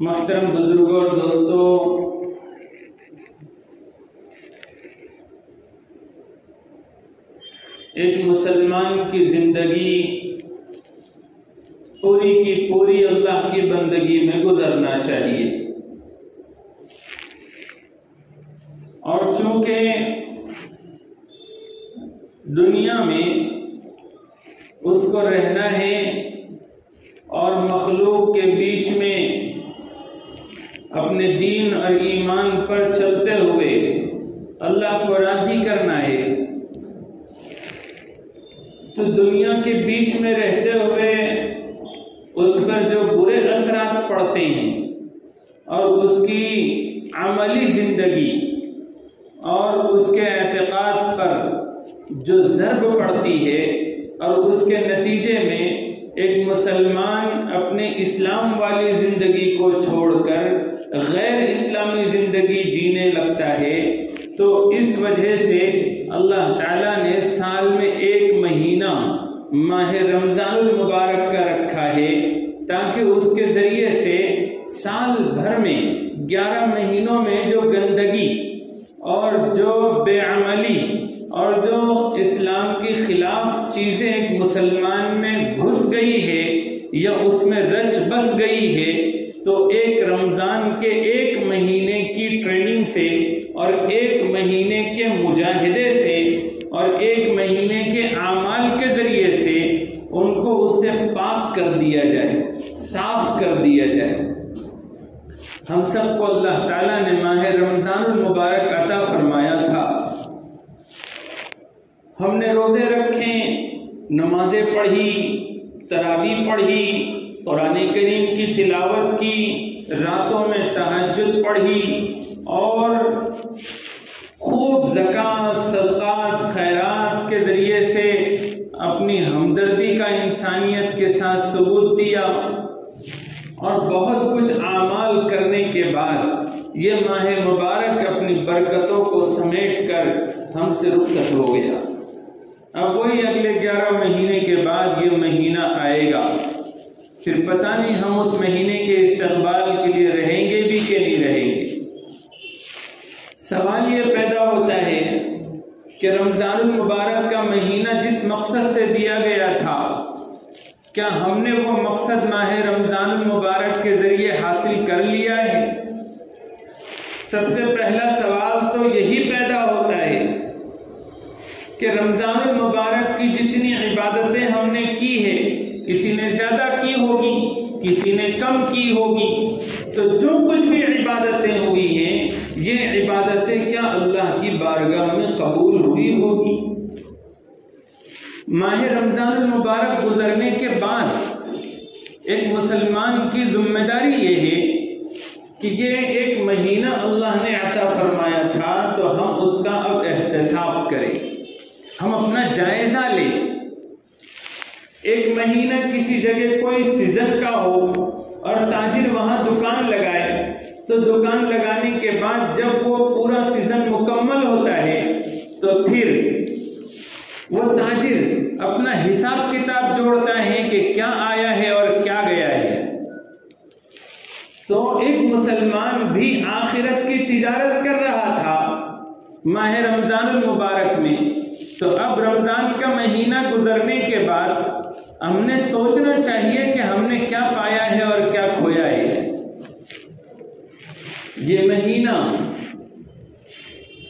मोहतरम बुज़ुर्गों और दोस्तों, एक मुसलमान की ज़िंदगी पूरी की पूरी अल्लाह की बंदगी में गुजरना चाहिए। और चूँकि दुनिया में उसको रहना है और मखलूक के बीच में अपने दीन और ईमान पर चलते हुए अल्लाह को राज़ी करना है। तो दुनिया के बीच में रहते हुए उस पर जो बुरे असरात पड़ते हैं और उसकी अमली ज़िंदगी और उसके एतक़ाद पर जो ज़रब पड़ती है और उसके नतीजे में एक मुसलमान अपने इस्लाम वाली ज़िंदगी को छोड़कर गैर इस्लामी ज़िंदगी जीने लगता है तो इस वजह से अल्लाह ताला ने साल में एक महीना माह रमज़ानुल मुबारक का रखा है, ताकि उसके ज़रिए से साल भर में ग्यारह महीनों में जो गंदगी और जो बेअमली और जो इस्लाम के खिलाफ चीज़ें एक मुसलमान में घुस गई है या उसमें रच बस गई है तो एक रमज़ान के एक महीने की ट्रेनिंग से और एक महीने के मुजाहिदे से और एक महीने के आमाल के ज़रिए से उनको उससे पाक कर दिया जाए, साफ़ कर दिया जाए। हम सबको अल्लाह ताला ने माह रमज़ानुल मुबारक अता फरमाया था। हमने रोज़े रखे, नमाजें पढ़ी, तरावी पढ़ी कुरान करीम की तिलावत की रातों में तहज्जुद पढ़ी और खूब ज़कात, सदक़ात, खैरात के ज़रिए से अपनी हमदर्दी का इंसानियत के साथ सबूत दिया और बहुत कुछ आमाल करने के बाद ये माह मुबारक अपनी बरकतों को समेट कर हमसे रुखसत हो गया। अब वही अगले ग्यारह महीने के बाद ये महीना आएगा। फिर पता नहीं हम उस महीने के इस्तकबाल के लिए रहेंगे भी कि नहीं रहेंगे। सवाल ये पैदा होता है कि रमज़ान मुबारक का महीना जिस मकसद से दिया गया था, क्या हमने वो मकसद माह रमज़ान मुबारक के ज़रिए हासिल कर लिया है? सबसे पहला सवाल तो यही पैदा होता है कि रमज़ानुल मुबारक की जितनी इबादतें हमने की है किसी ने ज़्यादा की होगी, किसी ने कम की होगी। तो जो कुछ भी इबादतें हुई हैं, ये इबादतें क्या अल्लाह की बारगाह में कबूल हुई होगी? माह रमज़ान मुबारक गुजरने के बाद एक मुसलमान की ज़िम्मेदारी ये है कि ये एक महीना अल्लाह ने अता फरमाया था तो हम उसका अब एहतसाब करें। हम अपना जायज़ा लें। एक महीना किसी जगह कोई सीज़न का हो और ताजिर वहाँ दुकान लगाए तो दुकान लगाने के बाद जब वो पूरा सीज़न मुकम्मल होता है तो फिर वो ताजिर अपना हिसाब किताब जोड़ता है कि क्या आया है और क्या गया है। तो एक मुसलमान भी आखिरत की तिजारत कर रहा था माह रमज़ान मुबारक में। तो अब रमज़ान का महीना गुजरने के बाद हमने सोचना चाहिए कि हमने क्या पाया है और क्या खोया है। ये महीना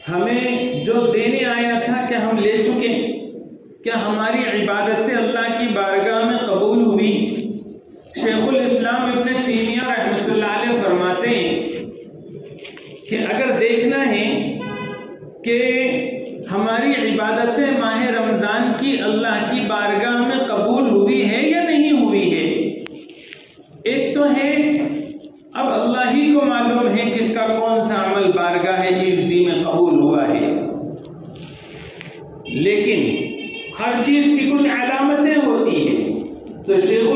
हमें जो देने आया था क्या हम ले चुके क्या हमारी इबादतें अल्लाह की बारगाह में कबूल हुई? शेखुल इस्लाम इब्ने तीमिया रहमतुल्लाह फरमाते हैं कि अगर देखना है कि हमारी इबादतें माह रमज़ान की अल्लाह की बारगाह में कबूल हुई है या नहीं हुई है? एक तो है, अब अल्लाह ही को मालूम है किसका कौन सा अमल बारगाह ईजदी में कबूल हुआ है। लेकिन हर चीज़ की कुछ अलामतें होती हैं। तो शेखुल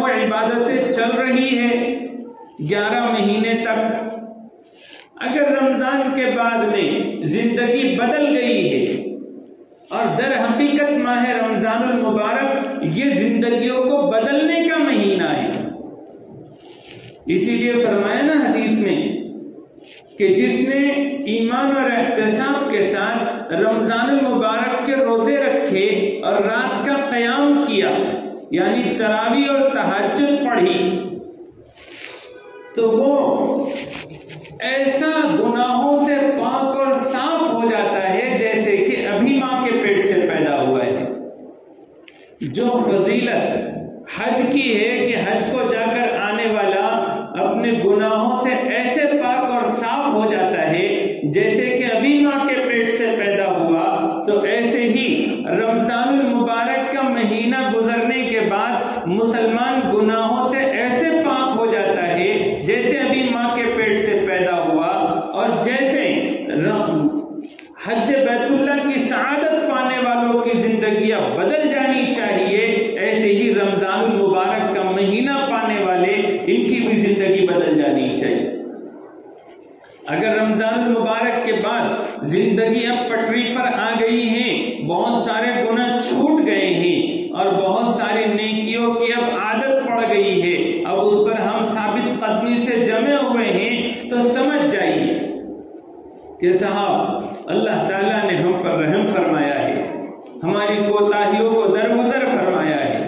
वो इबादतें चल रही है ग्यारह महीने तक। अगर रमज़ान के बाद में ज़िंदगी बदल गई है और दर हकीकत माह रमज़ान मुबारक ये ज़िंदगियों को बदलने का महीना है। इसीलिए फरमाया ना हदीस में कि जिसने ईमान और एहतसाब के साथ रमज़ान मुबारक के रोज़े रखे और रात का क़याम किया यानी तरावी और तहजद पढ़ी तो वो ऐसा गुनाहों से पाक और साफ़ हो जाता है जैसे कि अभी माँ के पेट से पैदा हुआ है। जो फजीलत हज की है कि हज को जाकर आने वाला अपने गुनाहों से ऐसे पाक और साफ़ हो जाता है जैसे कि अभी माँ के पेट से पैदा हुआ तो ऐसे ही रमज़ान मुबारक का महीना गुजरने के बाद मुसलमान गुनाहों से ऐसे पाक हो जाता है जैसे अभी माँ के पेट से पैदा हुआ और जैसे हज बैतुल्ला की सआदत पाने वालों की जिंदगियाँ बदल जानी चाहिए ऐसे ही रमज़ान मुबारक का महीना पाने वाले इनकी भी ज़िंदगी बदल जानी चाहिए अगर रमज़ान मुबारक के बाद ज़िंदगी अब पटरी पर आ गई है बहुत सारे गुना छूट गए हैं और बहुत सारी नेकियों की अब आदत पड़ गई है अब उस पर हम साबित कदमी से जमे हुए हैं तो समझ जाइए कि साहब अल्लाह ताला ने हम पर रहम फरमाया है हमारी कोताहियों को दरगुजर फरमाया है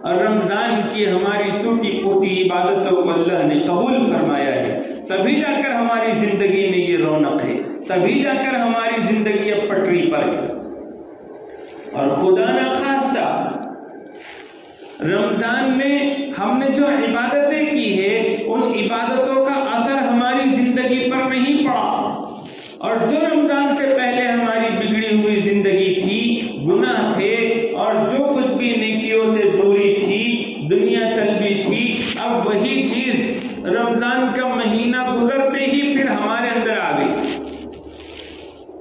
और रमज़ान की हमारी टूटी फूटी इबादतों को अल्लाह ने कबूल फरमाया है। तभी जाकर हमारी ज़िंदगी में ये रौनक है। तभी जाकर हमारी ज़िंदगी अब पटरी पर है। और खुदा ना खास्ता, रमज़ान में हमने जो इबादतें की है, उन इबादतों का असर हमारी ज़िंदगी पर नहीं पड़ा। और जो रमज़ान से पहले हमारी बिगड़ी हुई ज़िंदगी थी, गुनाह थे, और जो कुछ भी नेकियों से दूरी थी दुनिया तलबी थी अब वही चीज़ रमज़ान का महीना गुजरते ही फिर हमारे अंदर आ गई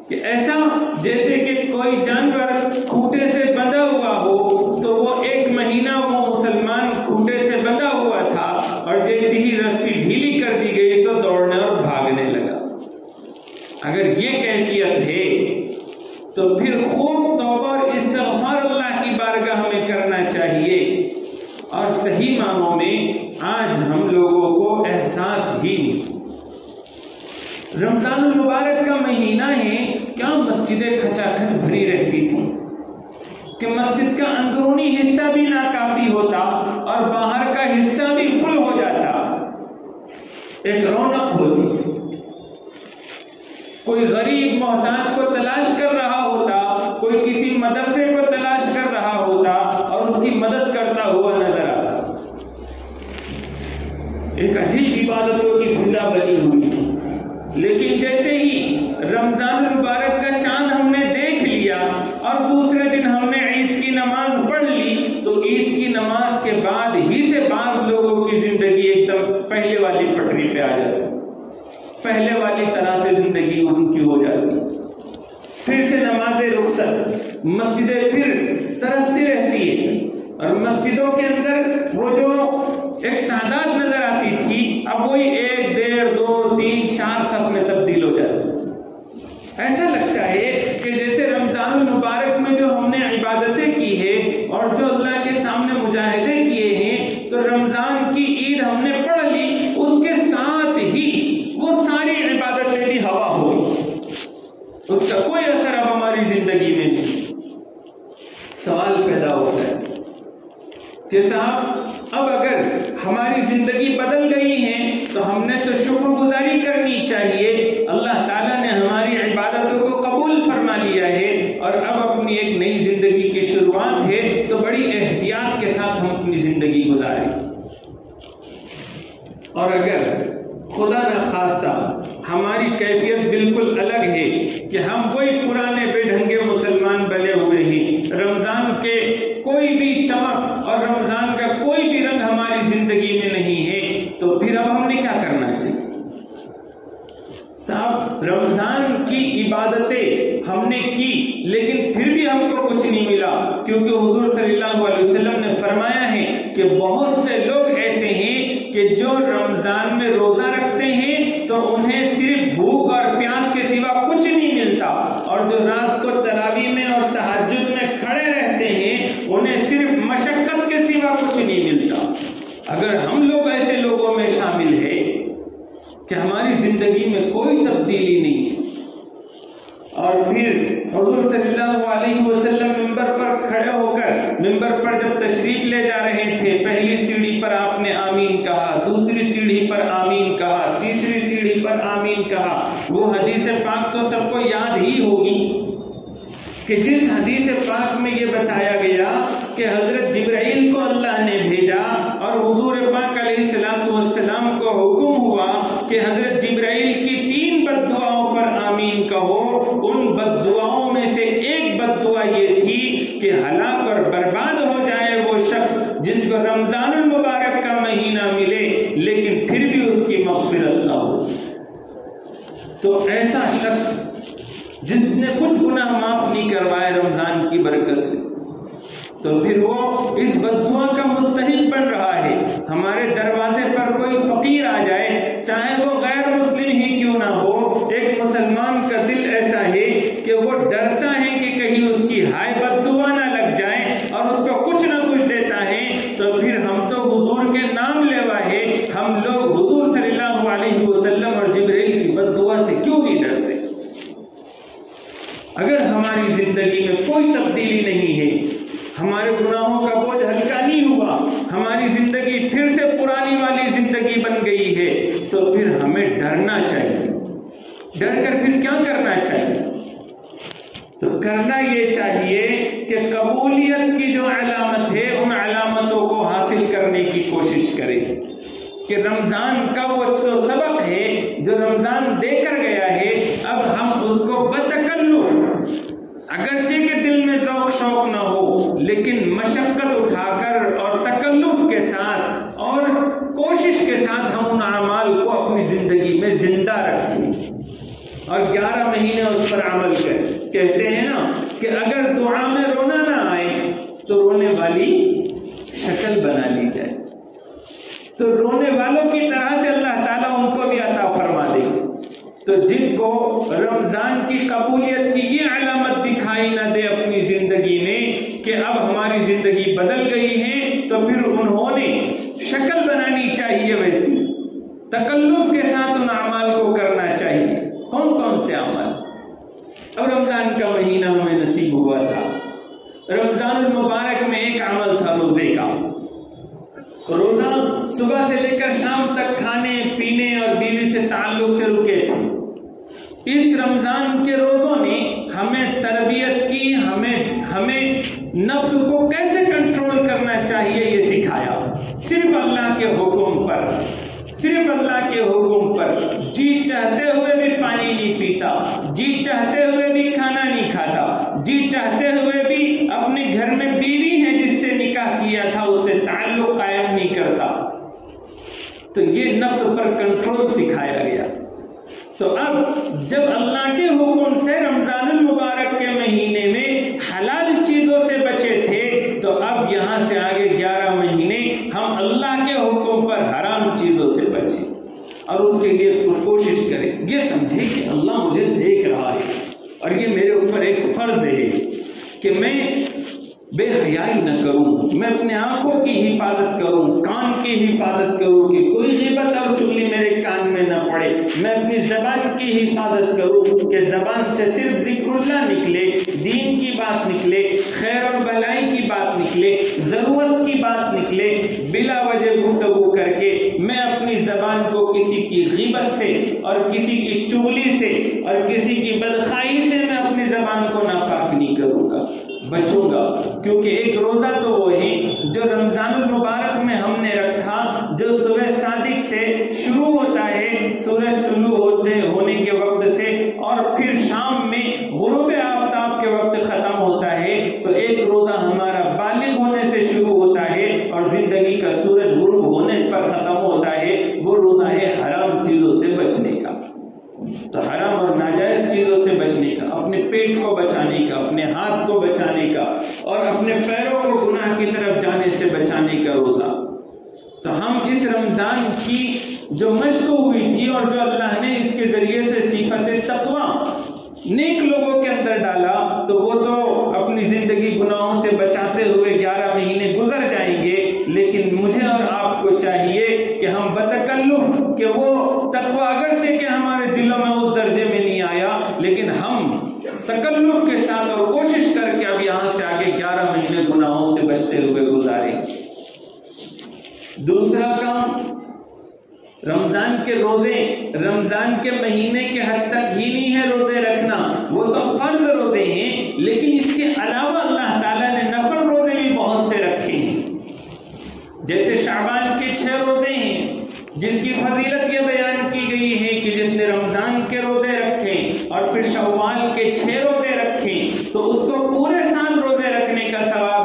कि ऐसा जैसे कि कोई जानवर खूटे से बंधा हुआ हो तो वो एक महीना वो मुसलमान खूटे से बंधा हुआ था और जैसे ही रस्सी ढीली कर दी गई तो दौड़ने और भागने लगा अगर ये कैफियत है तो फिर खूब तौबा और इस्तगफार अल्लाह की बारगाह में करना चाहिए। और सही मानों में आज हम लोगों को एहसास ही नहीं। रमज़ान मुबारक का महीना है, क्या मस्जिदें खचाखच भरी रहती थी? कि मस्जिद का अंदरूनी हिस्सा भी नाकाफी होता और बाहर का हिस्सा भी फुल हो जाता। एक रौनक होती कोई गरीब मोहताज को तलाश कर रहा होता, कोई किसी मदरसे को तलाश कर रहा होता और उसकी मदद करता हुआ नज़र आता। एक अजीब इबादतों की ज़िंदा बनी हुई लेकिन जैसे ही रमज़ान मुबारक का चाँद हमने देख लिया और दूसरे दिन हमने ईद की नमाज़ पढ़ ली तो ईद की नमाज़ के बाद ही से बाद लोगों की ज़िंदगी एकदम पहले वाली पटरी पे आ जाती पहले वाली तरह से ज़िंदगी उनकी हो जाती। फिर से नमाजें रुखसत, मस्जिदें फिर तरसती रहती है। और मस्जिदों के अंदर वो जो एक तादाद नज़र आती थी, अब वही एक, डेढ़, दो, तीन, चार सब में तब्दील हो जाती। ऐसा लगता है कि जैसे रमज़ान मुबारक में जो हमने इबादतें की है और जो अल्लाह के सामने मुजाहिदे किए हैं तो रमज़ान की ईद हमने पढ़ ली उसके साथ ही वो सारी इबादतें भी हवा हो गई उसका कोई असर अब हमारी ज़िंदगी में नहीं सवाल पैदा होता है कि साहब अब अगर हमारी ज़िंदगी बदल गई है तो हमने तो शुक्रगुजारी करनी चाहिए अल्लाह ताला ने हमारी इबादतों को कबूल फरमा लिया है और अब अपनी एक नई है तो बड़ी एहतियात के साथ हम अपनी ज़िंदगी गुजारें। और अगर खुदा न खास्ता, हमारी कैफियत बिल्कुल अलग है कि हम वही पुराने बेढंगे मुसलमान बने हुए हैं रमज़ान के कोई भी चमक और रमज़ान का कोई भी रंग हमारी ज़िंदगी में नहीं है तो फिर अब हमने क्या करना चाहिए साहब रमज़ान की इबादतें हमने की लेकिन फिर भी हमको कुछ नहीं मिला क्योंकि हुजूर सल्लल्लाहु अलैहि वसल्लम ने फरमाया है कि बहुत से लोग ऐसे हैं कि जो रमज़ान में रोजा रखते हैं तो उन्हें सिर्फ़ भूख और प्यास के सिवा कुछ नहीं मिलता और जो रात को तरावी में और तहजद में खड़े रहते हैं उन्हें सिर्फ़ मशक्कत के सिवा कुछ नहीं मिलता। अगर हम लोग ऐसे लोगों में शामिल है कि हमारी ज़िंदगी में कोई तब्दीली नहीं है, और फिर हजूर सल्लल्लाहु अलैहि पर खड़े होकर मिंबर पर जब तशरीफ़ ले जा रहे थे, पहली सीढ़ी पर आपने आमीन कहा, दूसरी सीढ़ी पर आमीन कहा, तीसरी सीढ़ी पर आमीन कहा, वो हदीस पाक तो सबको याद ही होगी। कि जिस हदीस पाक में ये बताया गया कि हज़रत जिब्राइल को अल्लाह ने भेजा और हुजूर पाक अलैहिस्सलाम को हुक्म हुआ कि हज़रत जिब्राइल की तीन बददुआओं पर आमीन कहो। उन बददुआओं में से एक बददुआ ये थी कि हलाक और बर्बाद हो जाए वो शख्स जिसको रमज़ान मुबारक का महीना मिले, लेकिन फिर भी उसकी मगफिरत ना हो। तो ऐसा शख्स जिसने कुछ गुना माफ़ नहीं करवाए रमज़ान की बरकत से। तो फिर वो इस बदुआ का मुस्तहिक बन रहा है। हमारे दरवाजे पर कोई फकीर आ जाए, चाहे वो गैर मुस्लिम ही क्यों ना हो, एक मुसलमान का दिल ऐसा है कि वो डरता है कि कहीं उसकी हाय बदुआ ना लग जाए और उसको कुछ ना कुछ देता है तो फिर हम तो हुजूर के नाम लेवा है हम लोग हुजूर सल्लल्लाहु अलैहि वसल्लम और जिब्राइल की बदुआ से क्यों नहीं डरते अगर हमारी ज़िंदगी में कोई तब्दीली नहीं है। हमारे गुनाहों का बोझ हल्का नहीं हुआ। हमारी ज़िंदगी फिर से पुरानी वाली ज़िंदगी बन गई है। तो फिर हमें डरना चाहिए। डर कर फिर क्या करना चाहिए? तो करना ये चाहिए कि कबूलियत की जो अलामत है, उन अलामतों को हासिल करने की कोशिश करें। कि रमज़ान का वो सबक है, जो रमज़ान देकर गया है, अब हम उसको बतकल्लु अगरचे के दिल में शौक शौक न हो, लेकिन मशक्कत उठाकर और तकल्लुफ के साथ और कोशिश के साथ हम उन अमाल को अपनी ज़िंदगी में ज़िंदा रखें और 11 महीने उस पर अमल करें। कहते हैं ना कि अगर दुआ में रोना ना आए तो रोने वाली शक्ल बना ली जाए। तो रोने वालों की तरह से अल्लाह ताला उनको भी अता फरमा तो जिनको रमज़ान की कबूलियत की ये अलामत दिखाई ना दे अपनी ज़िंदगी में कि अब हमारी ज़िंदगी बदल गई है तो फिर उन्होंने शक्ल बनानी चाहिए वैसी। तकल्लुफ के साथ उन अमाल को करना चाहिए। कौन कौन से अमाल? अब रमज़ान का महीना हमें नसीब हुआ था। रमज़ान मुबारक में एक अमल था रोज़े का। रोजा सुबह से लेकर शाम तक खाने, पीने और बीवी से ताल्लुक से रुके थे। इस रमज़ान के रोजों ने हमें तरबियत की, हमें हमें नफ्स को कैसे कंट्रोल करना चाहिए, ये सिखाया। सिर्फ़ अल्लाह के हुक्म पर, सिर्फ़ अल्लाह के हुक्म पर। जी चाहते हुए भी पानी नहीं पीता, जी चाहते हुए भी खाना नहीं खाता, जी चाहते हुए भी अपने घर में बीवी है जिससे निकाह किया था, उससे ताल्लुक कायम नहीं करता। तो ये नफ्स पर कंट्रोल सिखाया गया। तो अब जब अल्लाह के हुक्म से रमज़ान मुबारक के महीने में हलाल चीज़ों से बचे थे तो अब यहाँ से आगे 11 महीने हम अल्लाह के हुक्म पर हराम चीज़ों से बचे। और उसके लिए कोशिश करें। ये समझे कि अल्लाह मुझे देख रहा है। और ये मेरे ऊपर एक फ़र्ज़ है कि मैं बेहयाई न करूँ। मैं अपने आँखों की हिफाजत करूँ, कान की हिफाजत करूँ कि कोई गिबत और चुगली मेरे कान में न पड़े। मैं अपनी जबान की हिफाजत करूँ कि जबान से सिर्फ़ जिक्रुल्लाह निकले, दीन की बात निकले, खैर और भलाई की बात निकले, ज़रूरत की बात निकले, बिला वजह गुफ्तगु करके मैं अपनी जबान को किसी की गिबत से और किसी की चुगली से और किसी की बदखाई से मैं अपनी जबान को नापाक नहीं करूँगा बचूँगा। क्योंकि एक रोजा तो वो ही, जो रमज़ान मुबारक में हमने रखा, जो सुबह सादिक से शुरू होता है, सूरज तुलू होते, होने के वक्त से, और फिर शाम में गुरूब आफ्ताब के वक्त खत्म होता है तो एक रोजा हमारा बालिग होने से शुरू होता है और ज़िंदगी का सूरज गुरूब होने पर खत्म होता है वो रोजा है हराम चीज़ों से बचने का तो हराम और नाजायज चीज़ों से बचने का अपने पेट को बचाने का अपने हाथ को बचाने का और अपने पैरों को गुनाह की तरफ़ जाने से बचाने का रोजा तो हम इस रमज़ान की जो मश्क हुई थी और जो अल्लाह ने इसके ज़रिए से सिफत तकवा नेक लोगों के अंदर डाला तो वो तो अपनी ज़िंदगी गुनाहों से बचाते हुए ग्यारह महीने गुजर जाएँगे लेकिन मुझे और आपको चाहिए कि हम बतकल्लुफ कि वो तकवा अगरचे के हमारे दिलों में उस दर्जे में नहीं आया लेकिन हम तकल्लुफ के साथ और कोशिश करके अब यहाँ से आगे ग्यारह महीने गुनाहों से बचते हुए गुजारे। दूसरा काम, रमज़ान के रोज़े, रमज़ान के महीने के हद तक ही नहीं है रोज़े रखना। वो तो फ़र्ज़ रोज़े हैं, लेकिन इसके अलावा अल्लाह ताला ने नफल रोज़े भी बहुत से रखे हैं। जैसे शाबान के छह रोज़े हैं, जिसकी फजीलत ये बयान की गई है कि जिसने रमज़ान के रोज़े रखे और फिर शवाल के छह रोज़े रखे तो उसको पूरे साल रोज़े रखने का है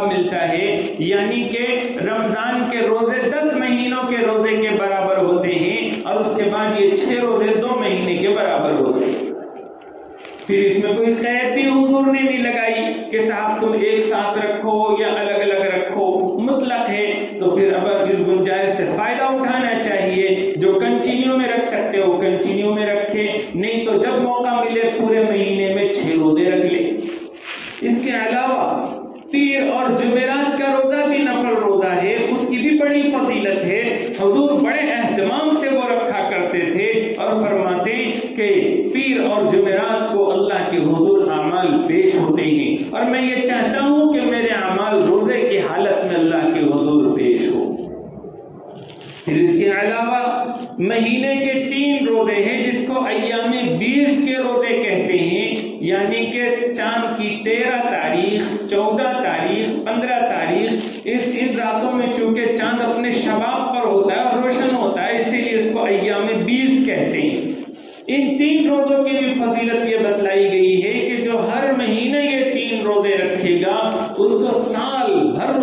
यानी कि रमज़ान के रोज़े दस महीनों के रोज़े के बराबर होते हैं और उसके बाद ये छह रोज़े दो महीने के बराबर होते हैं। फिर इसमें कोई कैद भी हुजूर ने नहीं लगाई कि साहब तुम एक साथ रखो या अलग अलग रखो, मुतलक है। तो फिर अब इस गुंजाइश से फ़ायदा उठाना चाहिए। जो कंटिन्यू में रख सकते हो कंटिन्यू में रखे। नहीं तो जब मौका मिले, पूरे महीने में छह रोज़े रख ले। इसके अलावा पीर और जुमेरात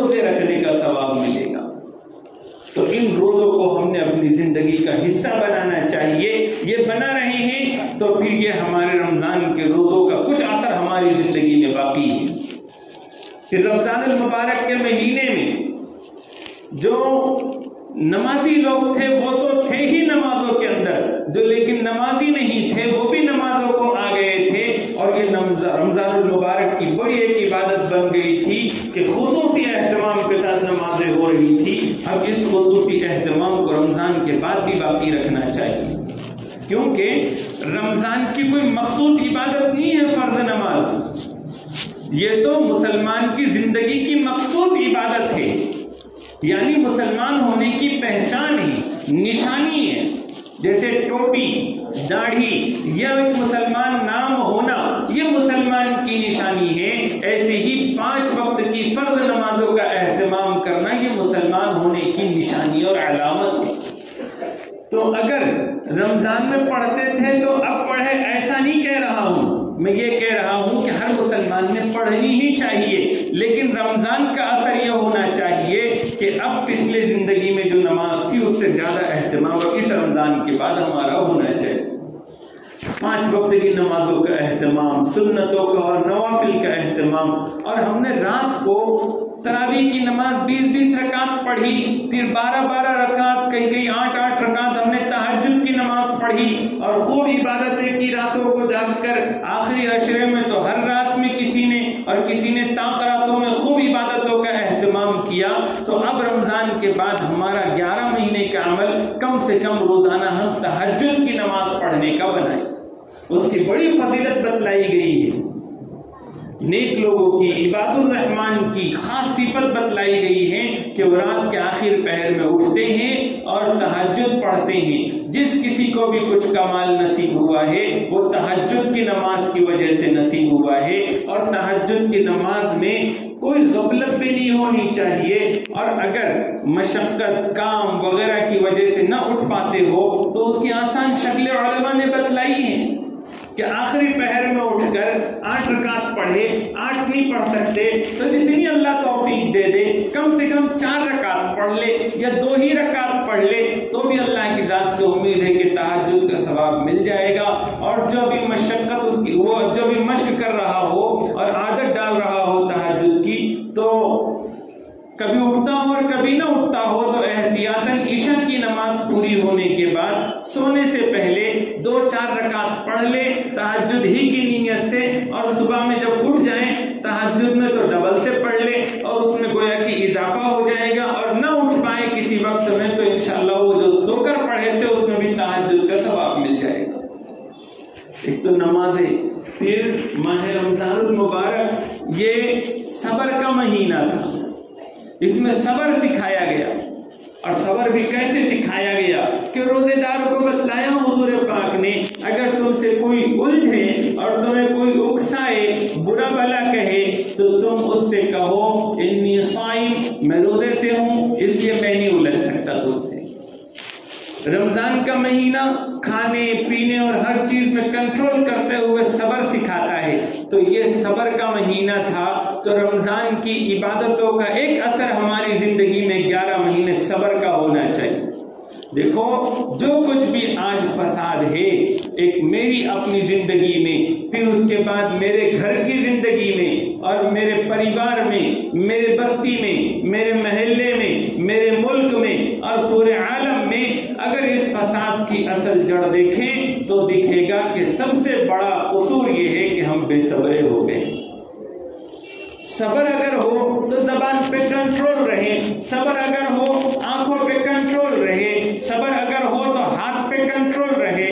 रोज़े रखने का सवाब मिलेगा। तो इन रोजों को हमने अपनी ज़िंदगी का हिस्सा बनाना चाहिए। ये बना रहे हैं तो फिर ये हमारे रमज़ान के रोजों का कुछ असर हमारी ज़िंदगी में बाकी है। फिर रमज़ान मुबारक के महीने में जो नमाजी लोग थे, वो तो थे ही नमाजों के अंदर। जो लेकिन नमाजी नहीं थे, वो भी नमाजों को आ गए थे। और ये रमज़ान मुबारक की बड़ी एक इबादत बन गई थी कि खसूसी अहतमाम के साथ नमाजें हो रही थी। अब इस खसूसी अहतमाम को रमज़ान के बाद भी बाकी रखना चाहिए। क्योंकि रमज़ान की कोई मखसूस इबादत नहीं है फ़र्ज़ नमाज़। ये तो मुसलमान की ज़िंदगी की मखसूस इबादत है। यानी मुसलमान होने की पहचान है, निशानी है। जैसे टोपी, दाढ़ी या एक मुसलमान नाम होना ये मुसलमान की निशानी है। ऐसे ही पाँच वक्त की फ़र्ज़ नमाजों का अहतमाम करना ये मुसलमान होने की निशानी और अलामत है। तो अगर रमज़ान में पढ़ते थे तो अब पढ़े, ऐसा नहीं कह रहा हूँ। मैं ये कह रहा हूँ कि हर मुसलमान ने पढ़नी ही चाहिए, लेकिन रमज़ान का असर यह होना चाहिए कि अब पिछले ज़िंदगी में जो नमाज़ थी, उससे ज़्यादा अहतमाम इस रमज़ान के बाद हमारा होना चाहिए। पाँच वक्त की नमाजों का अहतमाम, सुन्नतों का और नवाफिल का अहतमाम। और हमने रात को तरावी की नमाज़ बीस बीस रकात पढ़ी, फिर बारह बारह रकात कही गई आठ आठ रकात हमने तहजद की नमाज़ पढ़ी और खूब इबादतें की रातों को जागकर आखिरी अशरे में तो हर रात में किसी ने और किसी ने ताकरातों में खूब इबादतों का अहतमाम किया तो अब रमज़ान के बाद हमारा ग्यारह महीने का अमल कम से कम रोज़ाना हम तहजद की नमाज़ पढ़ने का बनाए। उसकी बड़ी फजीलत बतलाई गई है। नेक लोगों की इबादुर रहमान की खास सिफत बतलाई गई है कि वो रात के आखिर पहर में उठते हैं और तहजद पढ़ते हैं। जिस किसी को भी कुछ कमाल नसीब हुआ है, वो तहजद की नमाज़ की वजह से नसीब हुआ है और तहजद की नमाज़ में कोई गफलत भी नहीं होनी चाहिए। और अगर मशक्कत, काम वगैरह की वजह से न उठ पाते हो तो उसकी आसान शक्ल ने बतलाई है। कि आखिरी पहर में उठकर आठ रकात पढ़े, आठ नहीं पढ़ सकते तो जितनी अल्लाह तौफीक दे दे, कम से कम चार रकात पढ़ ले या दो ही रकात पढ़ ले तो भी अल्लाह की जात से उम्मीद है कि तहजद का सवाब मिल जाएगा। और जो भी मशक्कत उसकी, वो जो भी मश्क कर रहा हो और आदत डाल रहा हो तहजद की तो कभी उठता हो और कभी ना उठता हो तो एहतियातन ईशा की नमाज़ पूरी होने के बाद सोने से पहले चार रकात पढ़ ले तहजद ही की नीयत से, और सुबह में जब उठ जाए तहजद में तो डबल से पढ़ ले, और उसमें गोया कि इजाफा हो जाएगा, और न उठ पाए किसी वक्त में तो इनशाला वो जो सोकर पढ़े थे, उसमें भी तहजद का सवाब मिल जाएगा। एक तो नमाजें, फिर माह रमज़ान मुबारक, ये सबर का महीना था। इसमें सबर सिखाया मैं रोज़े से हूँ, इसलिए मैं नहीं उलझ सकता तुमसे। रमज़ान का महीना खाने, पीने और हर चीज़ में कंट्रोल करते हुए सबर सिखाता है। तो ये सबर का महीना था। तो रमज़ान की इबादतों का एक असर हमारी ज़िंदगी में ग्यारह महीने सबर का होना चाहिए। देखो, जो कुछ भी आज फसाद है एक मेरी अपनी ज़िंदगी में, फिर उसके बाद मेरे घर की ज़िंदगी में और मेरे परिवार में, मेरे बस्ती में, मेरे महल्ले में, मेरे मुल्क में और पूरे आलम में अगर इस फसाद की असल जड़ देखें तो दिखेगा कि सबसे बड़ा कसूर ये है कि हम बेसब्रे हो गए सबर अगर हो तो जबान पे कंट्रोल रहे, सबर अगर हो आँखों पे कंट्रोल रहे, सबर अगर हो तो हाथ पे कंट्रोल रहे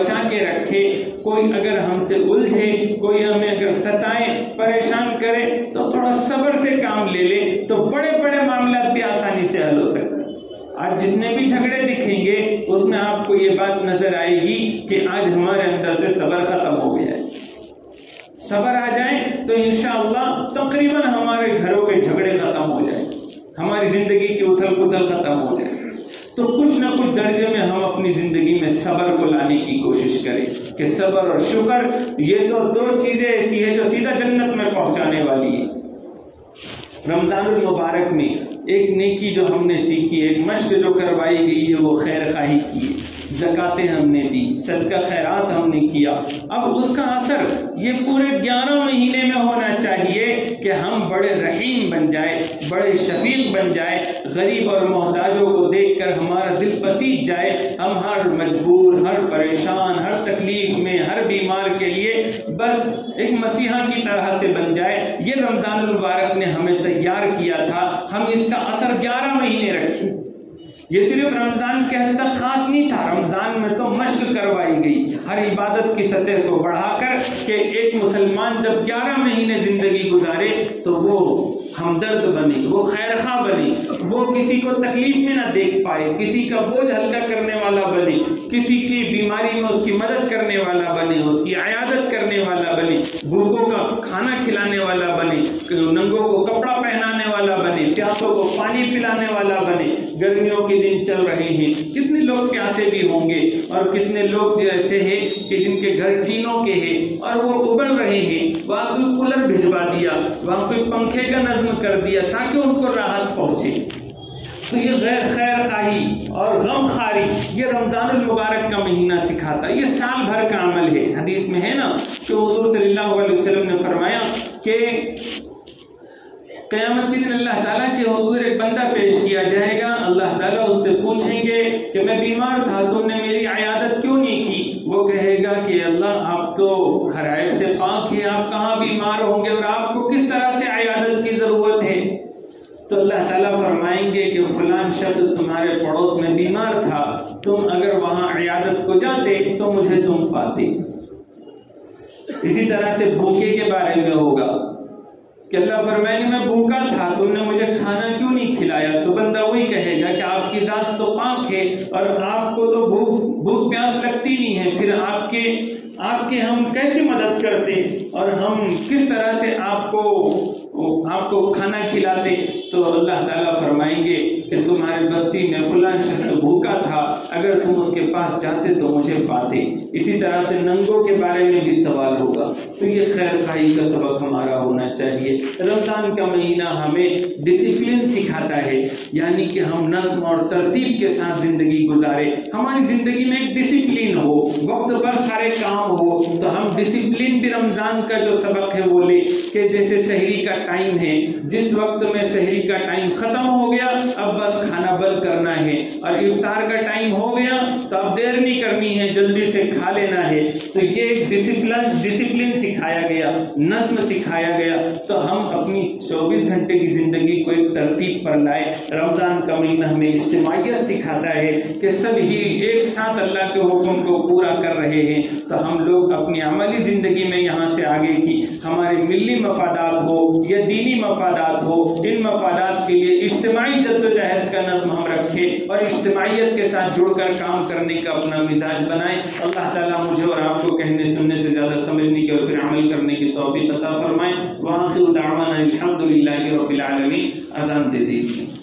बचा के रखे। कोई अगर हमसे उलझे, कोई हमें अगर सताए, परेशान करे तो थोड़ा सब्र से काम ले ले तो बड़े बड़े मामला भी आसानी से हल हो सकते आज जितने भी झगड़े दिखेंगे उसमें आपको ये बात नज़र आएगी कि आज हमारे अंदर से सबर खत्म हो गया है सबर आ जाए तो इंशाला तकरीबन हमारे घरों के झगड़े खत्म हो जाए हमारी ज़िंदगी की उथल पुथल खत्म हो जाए तो कुछ ना कुछ दर्जे में हम अपनी ज़िंदगी में सबर को लाने की कोशिश करें कि सबर और शुक्र ये तो दो चीज़ें ऐसी है जो सीधा जन्नत में पहुँचाने वाली है। रमज़ान मुबारक में एक नेकी जो हमने सीखी है, एक मश्क जो करवाई गई है, वो खैर खाही की जक़ातें हमने दी, सदका खैरात हमने किया। अब उसका असर ये पूरे ग्यारह महीने में होना चाहिए कि हम बड़े रहीम बन जाए, बड़े शफीक बन जाए, गरीब और मोहताजों को देखकर हमारा दिल पसीज जाए। हम हर मजबूर, हर परेशान, हर तकलीफ़ में, हर बीमार के लिए बस एक मसीहा की तरह से बन जाए। ये रमज़ान मुबारक ने हमें तैयार किया था। हम इसका असर ग्यारह महीने रखें। ये सिर्फ़ रमज़ान के तक खास नहीं था। रमज़ान में तो मश्क करवाई गई। हर इबादत की सतह को बढ़ाकर के एक मुसलमान जब 11 महीने ज़िंदगी गुजारे तो वो हमदर्द बने, वो खैर खा बने, वो किसी को तकलीफ़ में ना देख पाए, किसी का बोझ हल्का करने वाला बने, किसी की बीमारी में उसकी मदद करने वाला बने, उसकी आयादत करने वाला बने, भूखों का खाना खिलाने वाला बने, नंगों को कपड़ा पहनाने वाला बने, प्यासों को पानी पिलाने वाला बने गर्मियों के दिन चल रहे हैं। कितने लोग प्यासे भी होंगे और कितने लोग ऐसे हैं कि जिनके घर टीनों के हैं और वो उबल रहे हैं। वहाँ कोई कूलर भिजवा दिया, वहाँ कोई पंखे का नज्म कर दिया ताकि उनको राहत पहुँचे। तो ये गैर खैर खाही और गम खारी, ये रमज़ान मुबारक का महीना सिखाता है। ये साल भर का अमल है। हदीस में है ना कि हजूर सल्लल्लाहु अलैहि वसल्लम ने फरमाया कि कयामत के दिन अल्लाह ताला के हजूर एक बंदा पेश किया जाएगा। अल्लाह ताला उससे पूछेंगे कि मैं बीमार था, तुमने मेरी आयादत क्यों नहीं की? वो कहेगा कि अल्लाह, आप तो हर आयत से पाक है, आप कहाँ बीमार होंगे और आपको किस तरह से आयादत की ज़रूरत है? तो अल्लाह ताला फरमाएँगे कि फलान शख्स तुम्हारे पड़ोस में बीमार था, तुम अगर वहाँ अयादत को जाते तो मुझे तुम पाते। इसी तरह से भूखे के बारे में होगा। कि अल्लाह फरमाएँगे मैं भूखा था, तुमने मुझे खाना क्यों नहीं खिलाया? तो बंदा वही कहेगा कि आपकी जात तो पाक है और आपको तो भूख भूख प्यास लगती नहीं है। फिर आपके आपके हम कैसे मदद करते और हम किस तरह से आपको आपको खाना खिलाते? तो अल्लाह ताला फरमाएँगे कि तुम्हारे बस्ती में फुलान शख्स भूखा था, अगर तुम उसके पास जाते तो मुझे पाते इसी तरह से नंगों के बारे में भी सवाल होगा। तो ये खैर खाई का सबक हमारा होना चाहिए। रमज़ान का महीना हमें डिसिप्लिन सिखाता है, यानी कि हम नज्म और तरतीब के साथ ज़िंदगी गुजारे। हमारी ज़िंदगी में एक डिसिप्लिन हो, वक्त पर सारे काम हो तो हम डिसिप्लिन भी रमज़ान का जो सबक है वो ले के जैसे शहरी का टाइम है, जिस वक्त में शहरी का टाइम खत्म हो गया, अब बस खाना बंद करना है। और इफ्तार का टाइम हो गया तो अब देर नहीं करनी है, जल्दी से खा लेना है। तो ये डिसिप्लिन डिसिप्लिन सिखाया गया नज्म सिखाया गया। तो हम अपनी 24 घंटे की ज़िंदगी को एक तरतीब पर लाए। रमज़ान का महीना हमें इज्तमाहीत सिखाता है कि सब ही एक साथ अल्लाह के हुक्म को पूरा कर रहे हैं। तो हम लोग अपनी अमली ज़िंदगी में यहाँ से आगे की हमारे मिली मफादात हो या दीनी मफादात हो, इन मफादात के लिए इज्तमाही जद्दोजहद का नज्म हम रखें और इज्तमाहीत के साथ जुड़कर काम करने का अपना मिजाज बनाए। ताला मुझे और आपको कहने, सुनने से ज़्यादा समझने की और फिर अमल करने की तोफ़ी अता फरमाए। वहाँ से उदावन अलहमदिल्ला रबीआलमी अजान दे दीजिए।